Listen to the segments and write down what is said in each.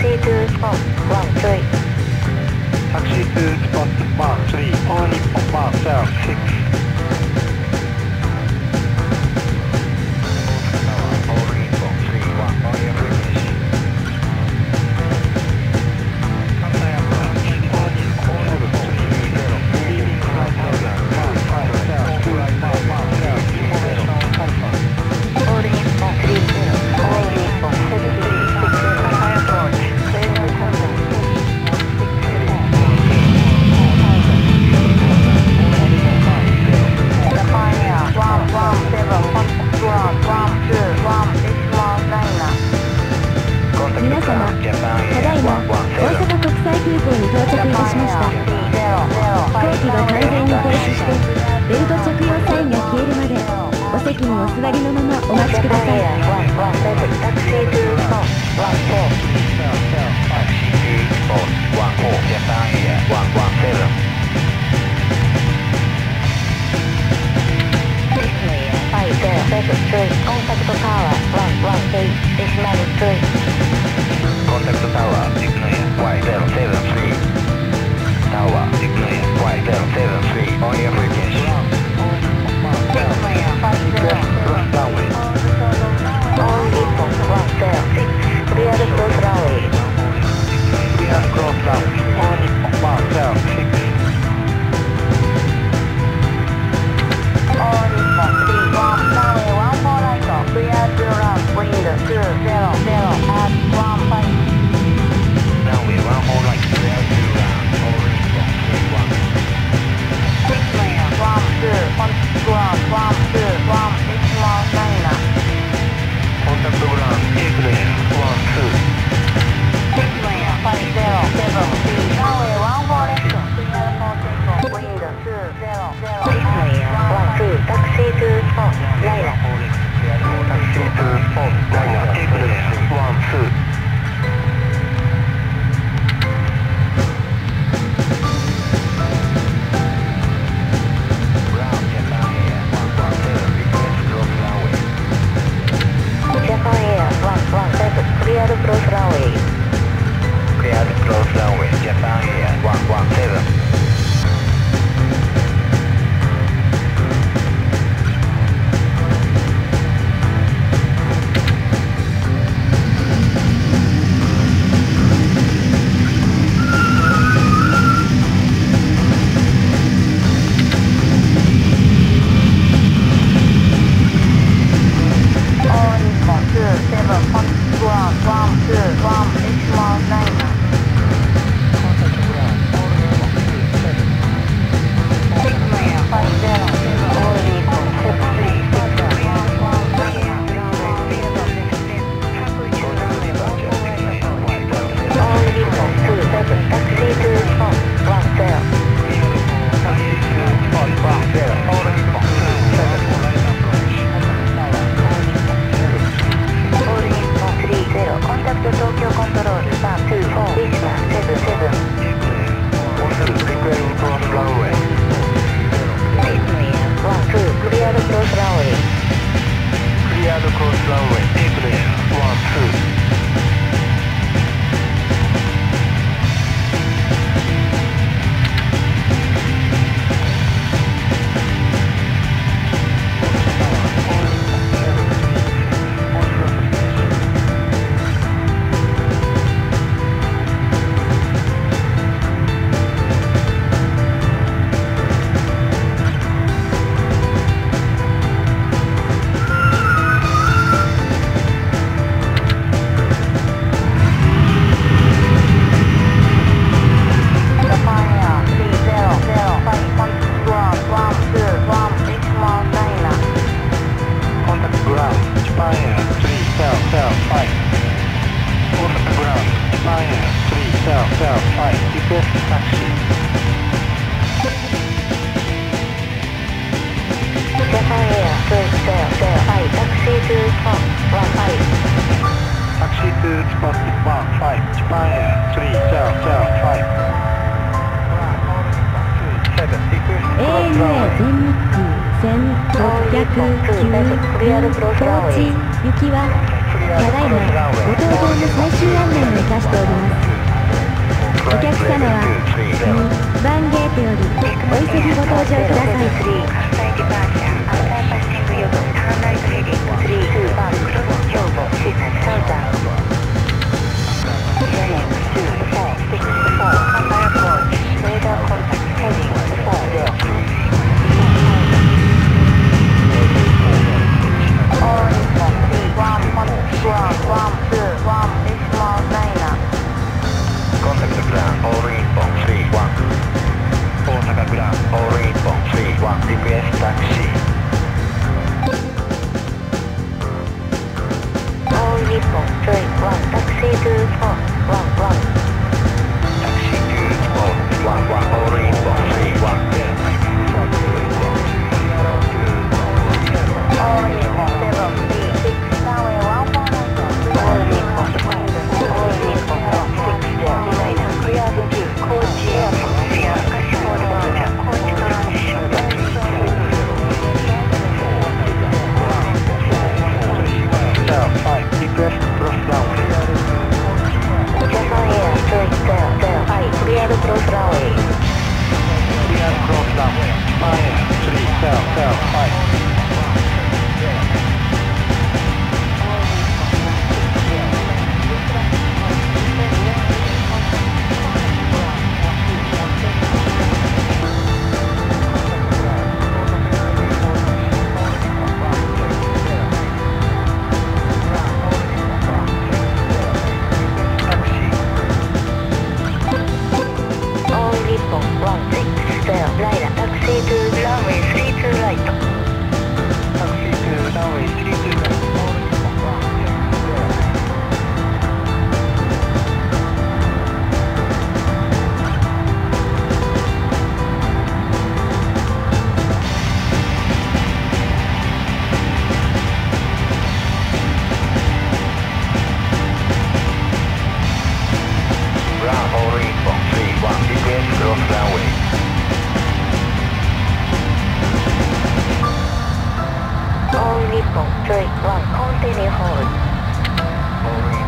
Taxi to spot 3 Taxi to spot mark 3, only on mark 6. 空港に到着いたしました飛行機は完全に停止してベルト着用サインが消えるまでお席にお座りのままお待ちください is 是光。ANA 全日空1609高知行きはただいまご搭乗の最終案内を生かしておりますお客様は次ヴァンゲーテよりお急ぎご搭乗ください Three, one, continue hold.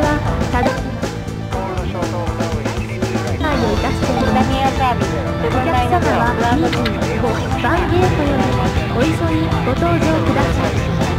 はたをいたしてお客様は25番ゲートよりお急ぎご搭乗ください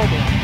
Hold on.